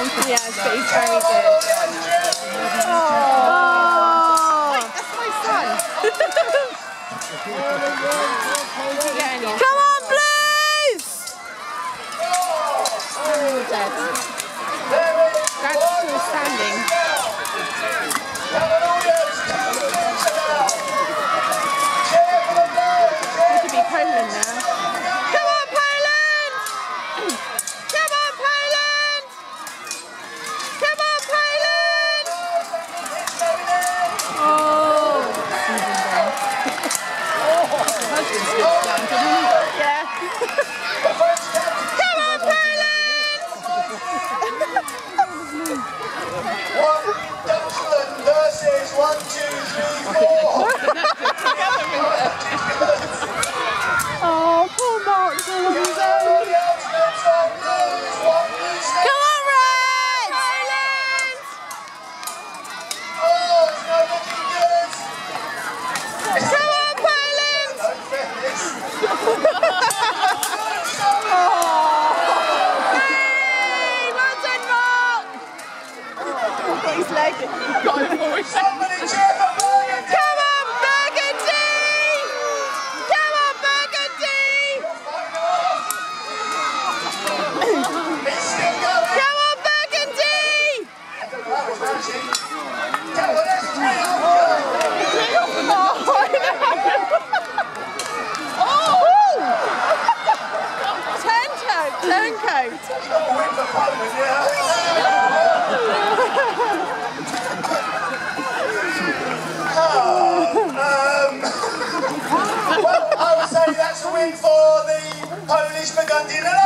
yeah, it's, it's very good. Oh. Wait, that's my son. Come on. Hello, Thailand! he's like, Come on, Burgundy! Come on, Burgundy! Come on, Burgundy! Oh, oh. Turncoat, turncoat. coming for the Polish Burgundian